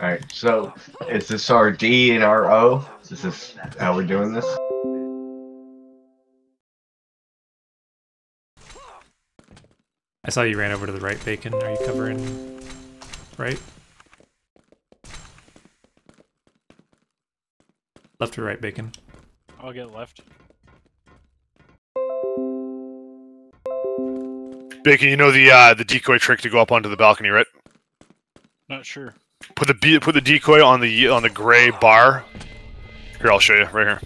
Alright, so is this our D and our O? Is this how we're doing this? I saw you ran over to the right, Bacon. Are you covering right? Left or right, Bacon? I'll get left. Bacon, you know the uh, the decoy trick to go up onto the balcony, right? Not sure. Put the put the decoy on the on the gray bar. Here, I'll show you right here.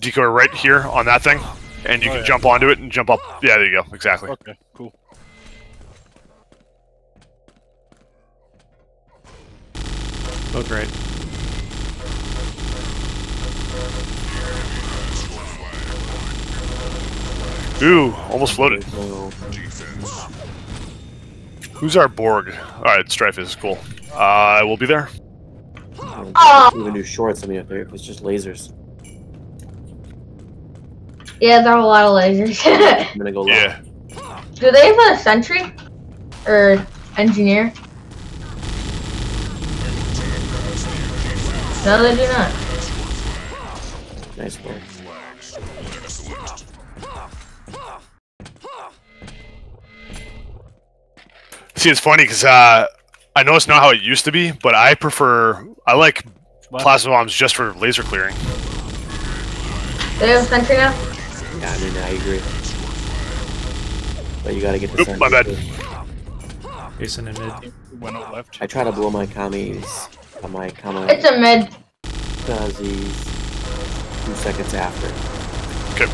Decoy right here on that thing, and you Oh, can yeah. jump onto it and jump up. Yeah, there you go. Exactly. Okay, cool. Both right. Ooh, almost floated. No. Who's our Borg? All right, Strife is cool. Uh, we'll be there. I don't even do shorts. I mean, if they're- it's just lasers, Yeah, there are a lot of lasers. I'm gonna go. long. Yeah. Do they have a sentry? Or engineer? No, they do not. Nice work. See, it's funny because uh, I know it's not how it used to be, but I prefer. I like What? plasma bombs just for laser clearing. They have sentry now? Yeah, I mean, I agree. But you gotta get the Oop, sense my bad. too. Jason and mid. Went out left. I try to blow my commies, uh, my comma It's a mid. Nazis two seconds after. Okay.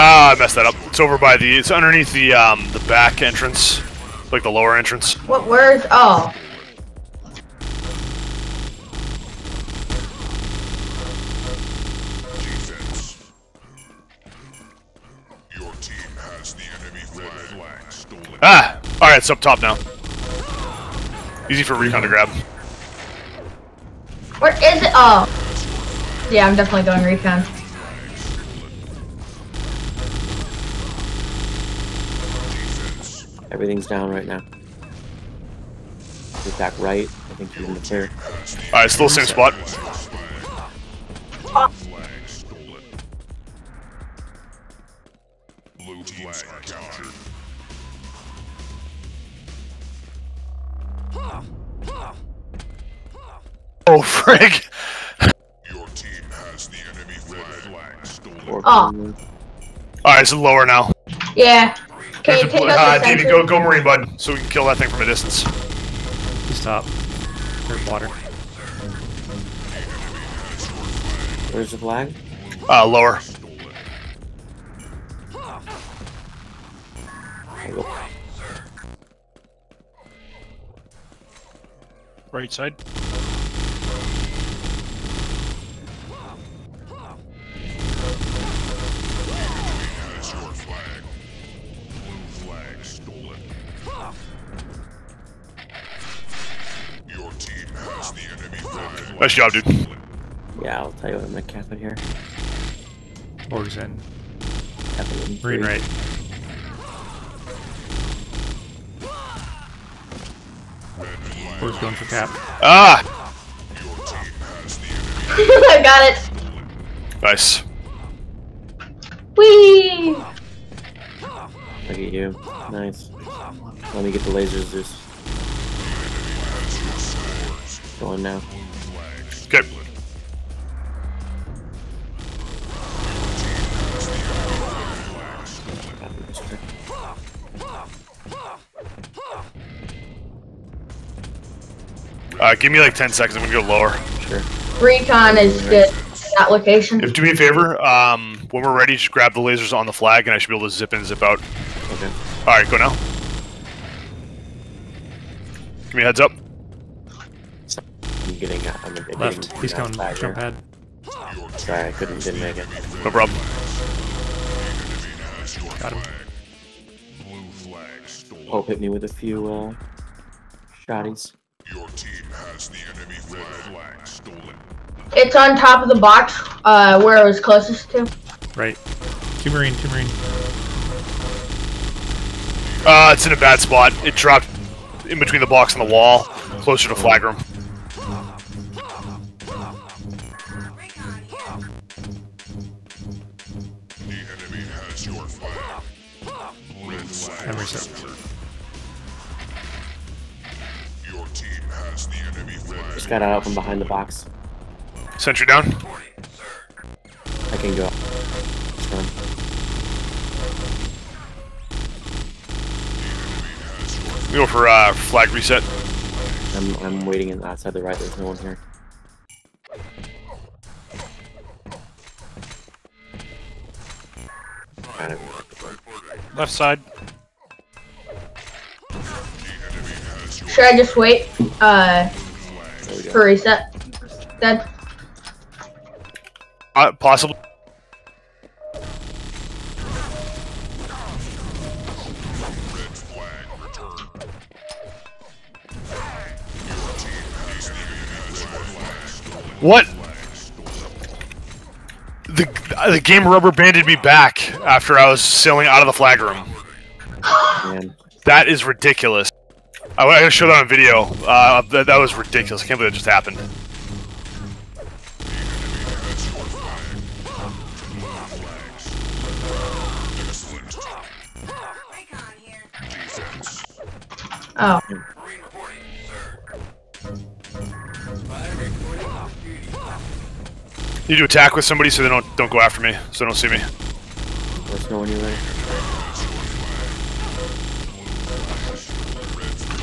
Ah, I messed that up. It's over by the. It's underneath the um the back entrance, like the lower entrance. What words? Oh. Defense. Your team has the enemy flag stolen. Ah, all right, it's up top now. Easy for recon to grab. Where is it? Oh. Yeah, I'm definitely going recon. Everything's down right now. Get back right. I think you're in the clear. All right, still same spot. Flag stolen. Blue team's captured. Oh frig! Your team has the enemy flag stolen. Oh. All right, it's lower now. Yeah. Can you take put- out uh, the Davey, go go marine bud, so we can kill that thing from a distance. He's top. Or water. Where's the flag? Uh, lower. Right side. Nice job, dude. Yeah, I'll tell you what. I'm gonna cap it here. Borg's in. Cap it in Marine three. right. Borg's going for cap. Ah, Your team has the enemy I got it. nice. Whee! Look at you. Nice. Let me get the lasers, Zeus. Going now. Okay. Got. Uh, give me like 10 seconds. I'm gonna go lower. Sure. Recon is good. That location. If do me a favor, um, when we're ready, just grab the lasers on the flag, and I should be able to zip in, zip out. Okay. All right, go now. Give me a heads up. I'm getting. I'm getting Left. He's going outside jump pad. Sorry, I couldn't. Didn't make it. No problem. Got him. blue flag stolen. Hope hit me with a few uh, shotties. Your team has the enemy flag stolen. It's on top of the box, uh, where it was closest to. Right. Two marine, two marine. Uh, it's in a bad spot. It dropped in between the box and the wall, closer to flag room. Enemy flag. Just got out from behind the box. Sentry down. I can go. Let's. We go for uh, flag reset. I'm I'm waiting in outside the right. There's no one here. Got it. Left side. Should I just wait, uh, There we go. for reset? That Uh, possible. Red flag returned. Your team has the enemy has your flag. What? The the game rubber banded me back after I was sailing out of the flag room. Man, That is ridiculous. I, I gotta show that on video. Uh, that, that was ridiculous. I can't believe it just happened. oh, You need to attack with somebody so they don't don't go after me, so they don't see me. there's no one here. There.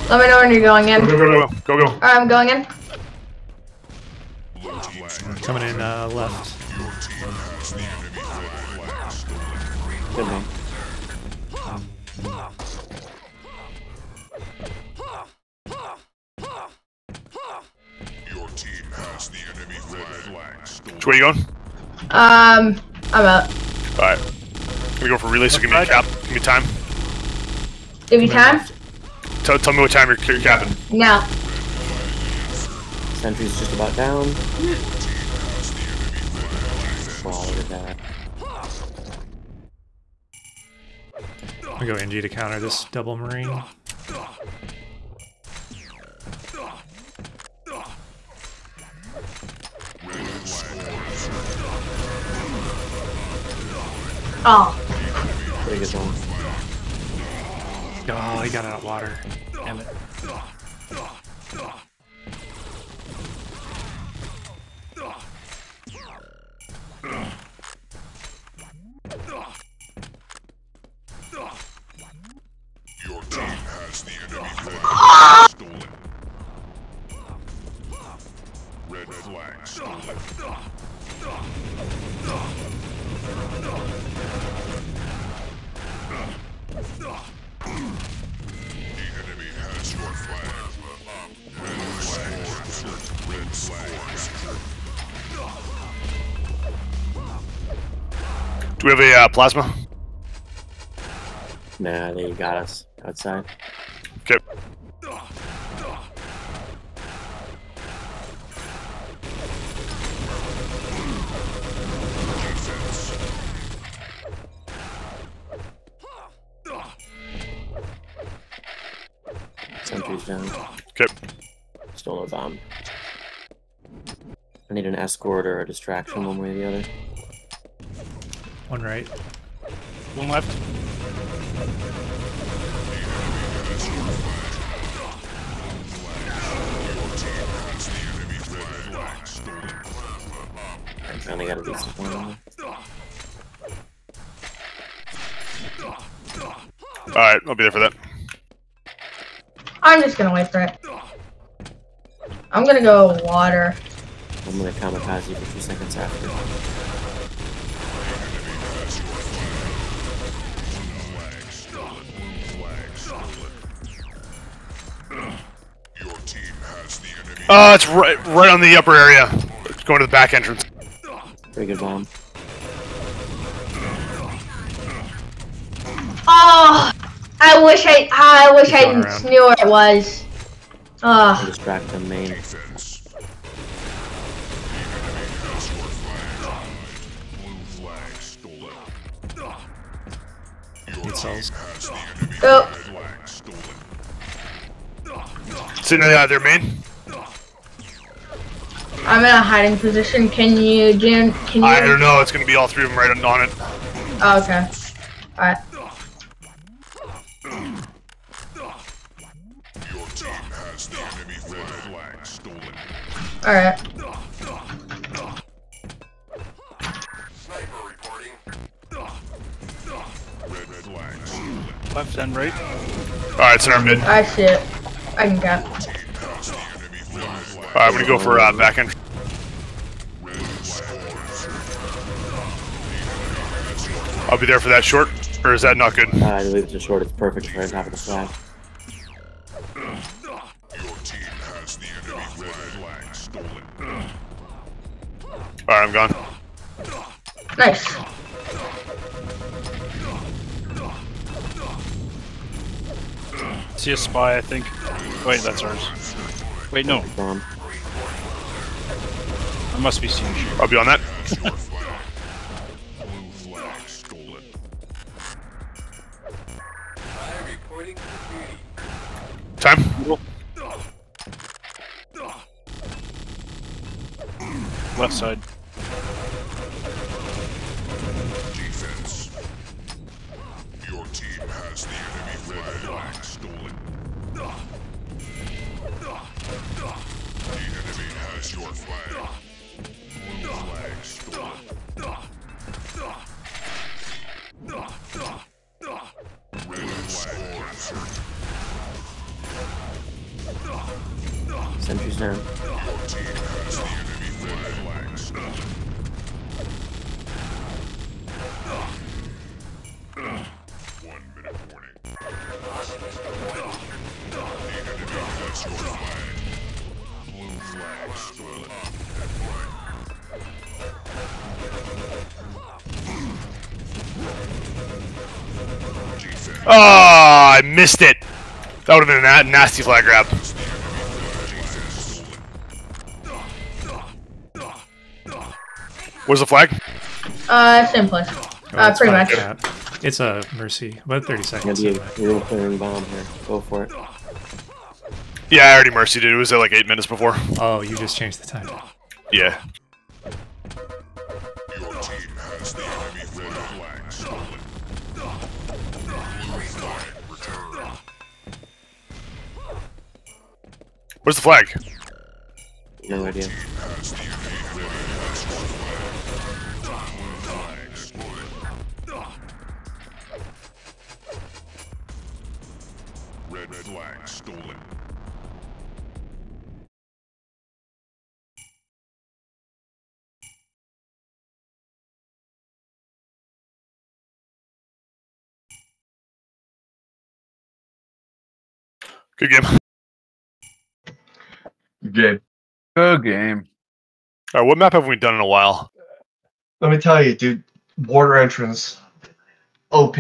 Let me know when you're going in. Go go go go go. Alright, I'm going in. Blue team's. Coming in uh, left. Your team has the enemy flag. Good man. Your team has the enemy flag. Which way you going? Um, I'm out. All right. Can We go for relay. So give me a cap. Give me time. Give you time? Tell, tell me what time you're, you're capping. No. Sentry's just about down. Wow, look at that. We go NG to counter this double marine. Oh, Pretty good one. Oh, he got out of water. Damn it. Your team has the enemy flag. Stolen. Red flag stolen. Do we have a uh, plasma? Nah, they got us outside. Okay. Sentry's down. Okay. Stole a bomb. I need an escort or a distraction one way or the other. One right. One left. I finally got a decent one. All right. I'll be there for that. I'm just gonna wait for it. I'm gonna go water. I'm gonna kamikaze you for two seconds after. Uh, it's right, right on the upper area. It's going to the back entrance. Very good bomb. Oh, I wish I, I wish I around. knew where it was. Oh. Distract the main. Oh. Sitting so, no, other main. I'm in a hiding position. Can you, Jan? Can you? I don't know. It's gonna be all three of them right on, on it. Oh, okay. Alright. Your team has the enemy red flag stolen. Alright. Red flag. Left and right. All right, it's in our mid. I see it. I can cap. Has the enemy red flag. right, I'm gonna go for uh, back end. I'll be there for that short. Or is that not good? Uh, I believe it's a short. It's perfect right on top of the flag. Your team has the enemy red flag stolen. All right, I'm gone. Nice. See a spy, I think. Wait, that's ours. Wait, no. Bomb. I must be seeing shit. I'll be on that. Has your flag. Blue flag stolen. Time. Left side. Oh, I missed it. That would have been a nasty flag grab. Where's the flag? Uh, same place. Oh, Uh, it's pretty much. Cap. It's a mercy. About 30 Gonna seconds. be a anyway. room clearing bomb here. Go for it. Yeah, I already mercied it. It was at like eight minutes before. Oh, you just changed the time. Yeah. Your team has the enemy red flag stolen. Blue flag returned. Where's the flag? No idea. Has the enemy red flag stolen. Red flag stolen. Good game. Good. Good game. All right, what map have we done in a while? Let me tell you, dude. Water entrance. OP.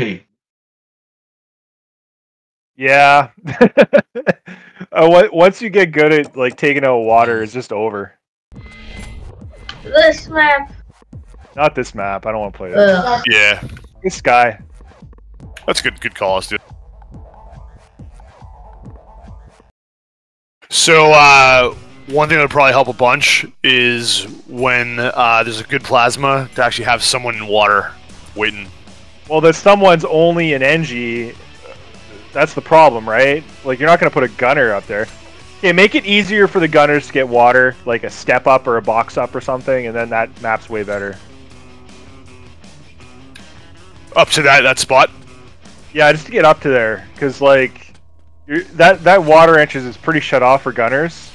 Yeah. uh, what, once you get good at like taking out water, it's just over. This map. Not this map. I don't want to play that. Ugh. Yeah, This guy. that's a good. Good call, dude. So, uh, one thing that would probably help a bunch is when uh, there's a good plasma to actually have someone in water waiting. Well, that someone's only an NG. That's the problem, right? Like you're not gonna put a gunner up there. Okay, make it easier for the gunners to get water, like a step up or a box up or something, and then that map's way better. Up to that that spot. Yeah, just to get up to there, because like that that water entrance is pretty shut off for gunners.